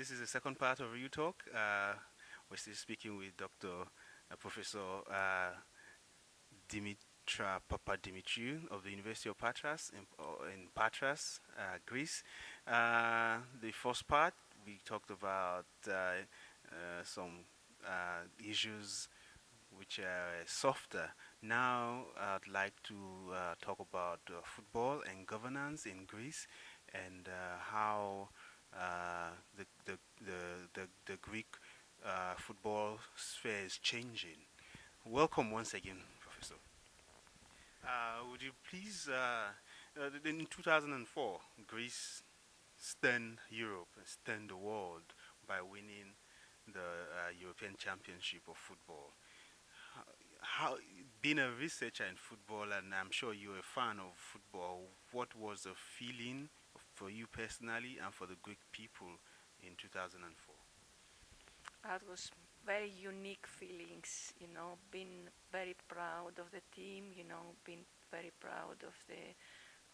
this is the second part of Real Talk. Uh, we're still speaking with Dr. Uh, Professor uh, Dimitra Papadimitriou of the University of Patras in, uh, in Patras, uh, Greece. Uh, the first part, we talked about some issues which are softer. Now I'd like to talk about football and governance in Greece and how the, the, the, the, the Greek uh, football sphere is changing. Welcome once again, Professor. Uh, would you please, uh, uh, in 2004, Greece stunned Europe and stunned the world by winning the European Championship of Football. How, being a researcher in football, and I'm sure you're a fan of football, what was the feeling for you personally and for the Greek people in 2004? That was very unique feelings, you know, being very proud of the team, you know, being very proud of the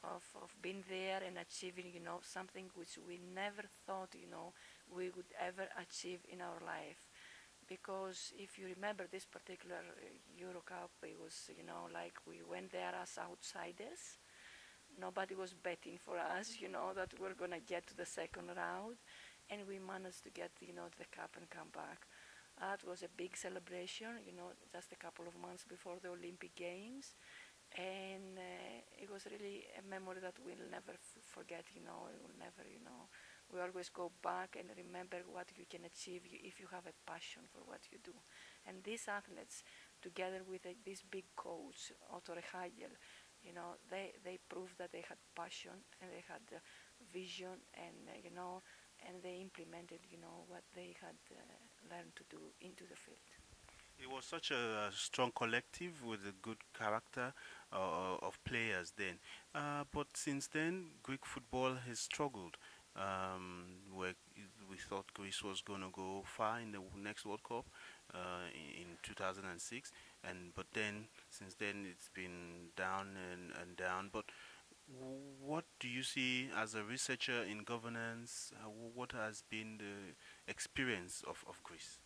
of, of being there and achieving, you know, something which we never thought, you know, we would ever achieve in our life. Because if you remember this particular uh, Euro Cup, it was, you know, like we went there as outsiders nobody was betting for us, you know, that we're going to get to the second round. And we managed to get, you know, the cup and come back. That was a big celebration, you know, just a couple of months before the Olympic Games. And uh, it was really a memory that we'll never forget, you know, we will never, you know, we always go back and remember what you can achieve if you have a passion for what you do. And these athletes, together with uh, this big coach, Otto Rehhagel, you know, they, they proved that they had passion and they had uh, vision and, uh, you know, and they implemented, you know, what they had uh, learned to do into the field. It was such a, strong collective with a good character uh, of players then. Uh, but since then, Greek football has struggled. Um, we thought Greece was going to go far in the next World Cup uh, in 2006, and but then since then it's been down and, and down but what do you see as a researcher in governance? Uh, what has been the experience of, of greece?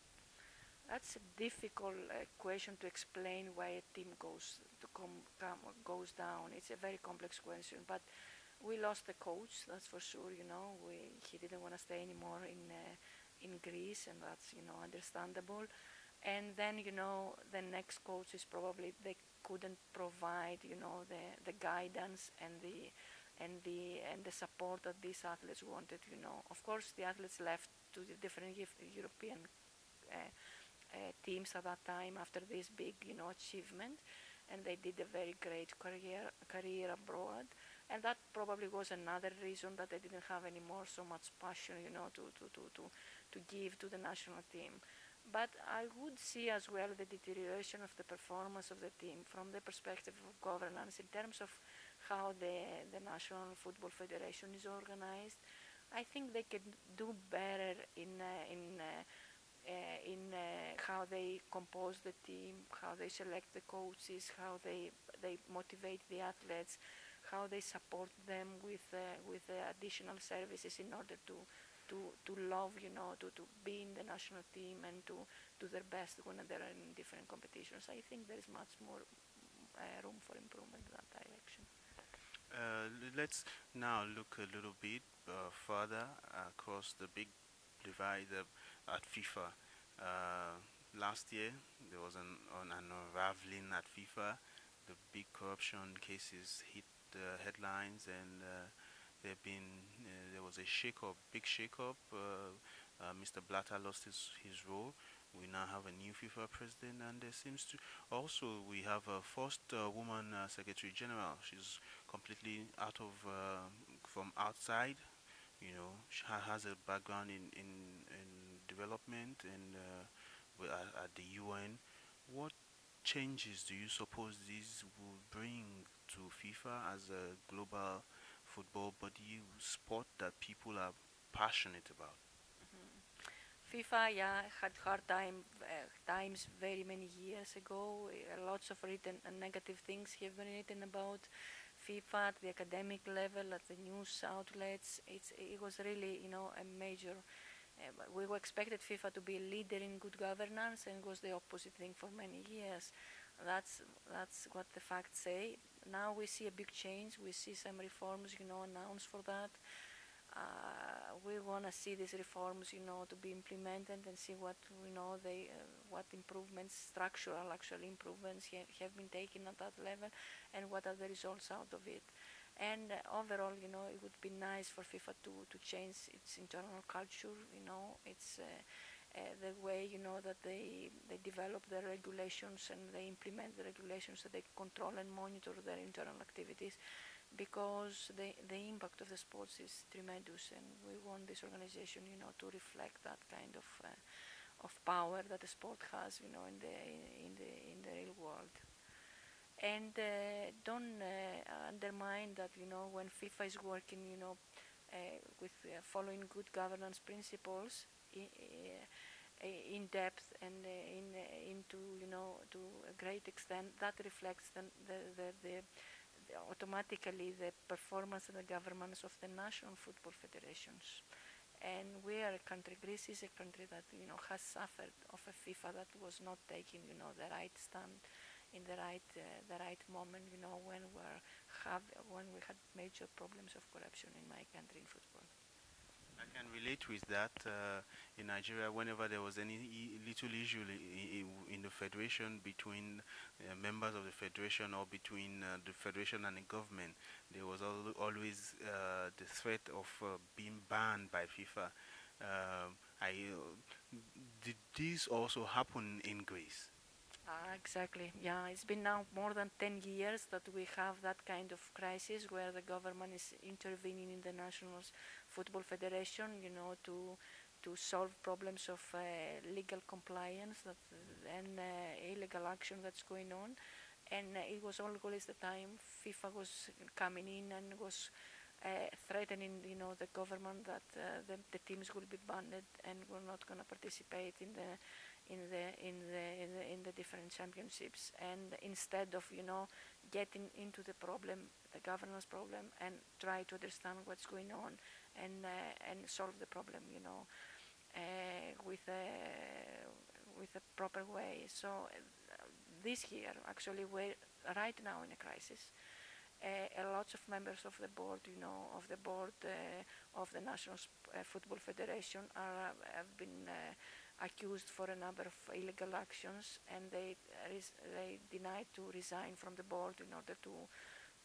That's a difficult uh, question to explain why a team goes to come, come goes down. It's a very complex question but we lost the coach that's for sure you know. We, he didn't want to stay anymore in uh, in greece and that's you know understandable. And then you know the next coach is probably they couldn't provide you know the the guidance and the and the and the support that these athletes wanted you know. Of course the athletes left to the different european uh, uh, teams at that time after this big you know achievement and they did a very great career career abroad and that probably was another reason that they didn't have any more so much passion you know to to to to, to give to the national team but I would see as well the deterioration of the performance of the team from the perspective of governance in terms of how the, the National Football Federation is organized. I think they can do better in, uh, in, uh, uh, in uh, how they compose the team, how they select the coaches, how they, they motivate the athletes, how they support them with, uh, with additional services in order to to, to love, you know, to, to be in the national team and to do their best when they're in different competitions. I think there is much more uh, room for improvement in that direction. Uh, let's now look a little bit uh, further across the big divide at FIFA. Uh, last year, there was an, an unraveling at FIFA. The big corruption cases hit the headlines and uh, there been uh, there was a shake-up, big shake-up. Uh, uh, Mr. Blatter lost his his role. We now have a new FIFA president, and there seems to also we have a first woman secretary general. She's completely out of from outside. You know, she has a background in in, in development and at, at the UN. What changes do you suppose these will bring to FIFA as a global football, body sport that people are passionate about. Mm-hmm. FIFA, yeah, had hard time uh, times very many years ago. Uh, lots of written uh, negative things have been written about FIFA at the academic level, at the news outlets. It's, it was really, you know, a major, we were expected FIFA to be a leader in good governance, and it was the opposite thing for many years. That's that's what the facts say. Now we see a big change. We see some reforms, you know, announced for that. Uh, we want to see these reforms, you know, to be implemented and see what you know they, uh, what improvements, structural actual improvements ha have been taken at that level, and what are the results out of it. And uh, overall, you know, it would be nice for FIFA to to change its internal culture. You know, it's uh, uh, the way you know that they they develop their regulations and they implement the regulations so they control and monitor their internal activities because the the impact of the sports is tremendous and we want this organization you know to reflect that kind of uh, of power that the sport has you know in the in the in the real world and uh, don't uh, undermine that you know when FIFA is working you know uh, with uh, following good governance principles in depth and in into you know to a great extent that reflects the the, the, the automatically the performance and the governance of the national football federations. And we are a country, Greece is a country that, you know, has suffered of a FIFA that was not taking, you know, the right stand in the right, uh, the right moment, you know, when we have, when we had major problems of corruption in my country in football. I can relate with that. Uh, in Nigeria, whenever there was any little issue in the federation between uh, members of the federation or between uh, the federation and the government, there was al always uh, the threat of uh, being banned by FIFA. Um, I, uh, did this also happen in Greece? Uh, exactly. Yeah, it's been now more than 10 years that we have that kind of crisis where the government is intervening in the National Football Federation, you know, to to solve problems of uh, legal compliance that, and uh, illegal action that's going on. And uh, it was always the time FIFA was coming in and was uh, threatening, you know, the government that uh, the, the, teams will be banned and we're not going to participate in the in the in the in the in the different championships. And instead of you know getting into the problem the governance problem and try to understand what's going on and uh, and solve the problem you know uh, with a with a proper way. So uh, this year actually we're right now in a crisis. Uh, a lot of members of the board, you know, of the board uh, of the National uh, Football Federation are have been accused for a number of illegal actions, and they they denied to resign from the board in order to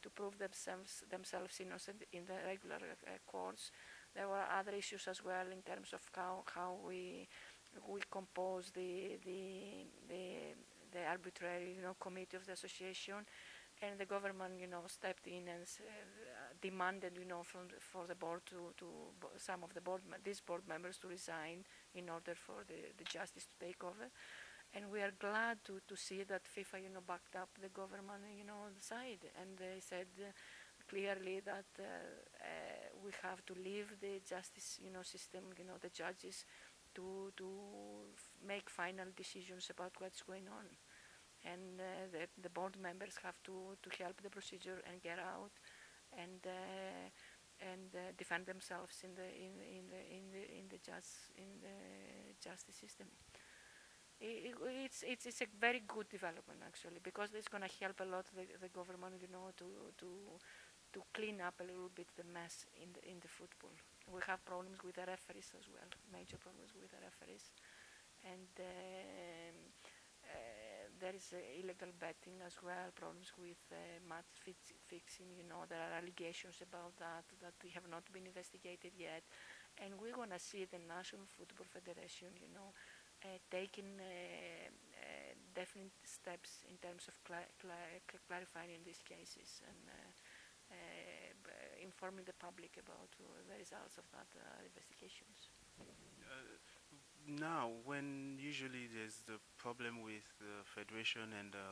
to prove themselves themselves innocent in the regular uh, courts. There were other issues as well in terms of how how we we compose the the the, the arbitrary you know committee of the association and the government, you know, stepped in and uh, demanded, you know, from for the board to, to some of the board, these board members to resign in order for the, the justice to take over. And we are glad to, to see that FIFA, you know, backed up the government, you know, side. And they said uh, clearly that uh, uh, we have to leave the justice, you know, system, you know, the judges to, to make final decisions about what's going on and uh, the, the board members have to, to help the procedure and get out and uh, and uh, defend themselves in the in, in the in the in the just in the justice system. It, it's it's it's a very good development actually because it's going to help a lot the, the government you know to to to clean up a little bit the mess in the in the football. We have problems with the referees as well, major problems with the referees, and. Um, there is uh, illegal betting as well, problems with uh, match fixing, you know, there are allegations about that that we have not been investigated yet. And we want to see the National Football Federation, you know, uh, taking uh, uh, definite steps in terms of cl cl clarifying these cases and uh, informing the public about the results of that investigations now, when usually there's the problem with the federation and the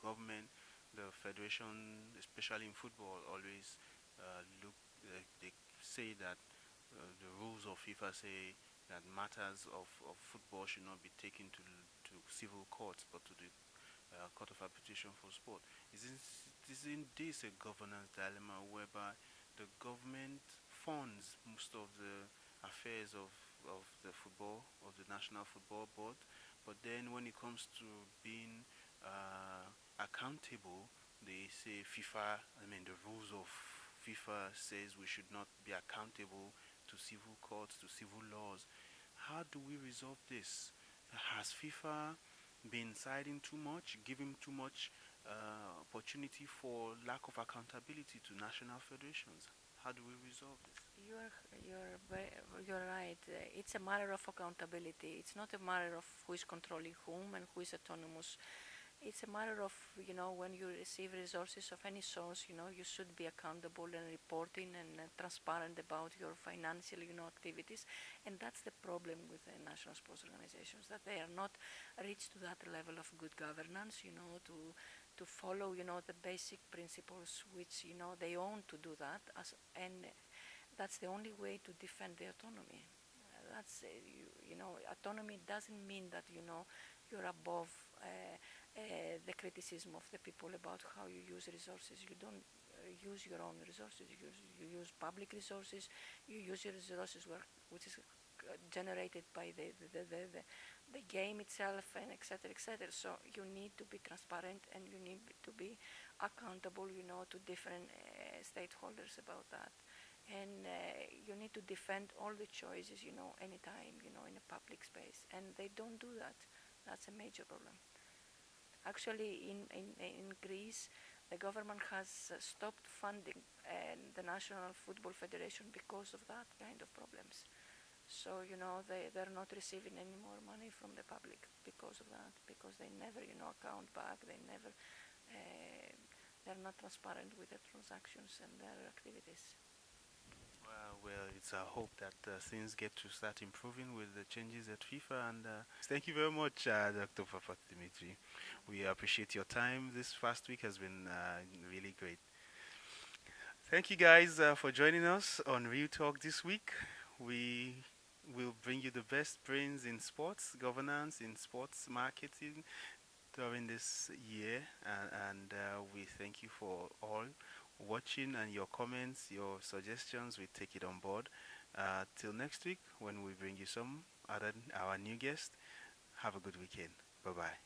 government, the federation, especially in football, always uh, look. Uh, they say that uh, the rules of FIFA say that matters of, of football should not be taken to to civil courts, but to the uh, Court of Arbitration for Sport. Isn't isn't this a governance dilemma whereby the government funds most of the affairs of of the football, of the National Football Board. But then when it comes to being uh, accountable, they say FIFA, I mean the rules of FIFA says we should not be accountable to civil courts, to civil laws. How do we resolve this? Has FIFA been siding too much, giving too much uh, opportunity for lack of accountability to national federations? How do we resolve this? You're you're you're right. It's a matter of accountability. It's not a matter of who is controlling whom and who is autonomous it's a matter of you know when you receive resources of any source you know you should be accountable and reporting and uh, transparent about your financial you know activities and that's the problem with the national sports organizations that they are not reached to that level of good governance you know to to follow you know the basic principles which you know they own to do that as and that's the only way to defend the autonomy uh, that's uh, you, you know autonomy doesn't mean that you know you're above uh, uh, the criticism of the people about how you use resources. You don't uh, use your own resources. You use, you use public resources. You use your resources which is uh, generated by the the, the, the, the game itself and etc etc. So you need to be transparent and you need to be accountable. You know to different uh, stakeholders about that. And uh, you need to defend all the choices, you know, anytime, you know, in a public space. And they don't do that. That's a major problem. Actually, in, in, in Greece, the government has uh, stopped funding the National Football Federation because of that kind of problems. So, you know, they, they're not receiving any more money from the public because of that, because they never, you know, account back, they never, uh, they're not transparent with their transactions and their activities. Uh, well, it's our hope that uh, things get to start improving with the changes at FIFA. And uh, thank you very much, uh, Dr. Papat Dimitri. We appreciate your time. This past week has been uh, really great. Thank you guys uh, for joining us on Real Talk this week. We will bring you the best brains in sports governance, in sports marketing during this year. and we thank you for all watching and your comments, your suggestions. We take it on board. Uh, till next week when we bring you some other our new guest. Have a good weekend. Bye bye.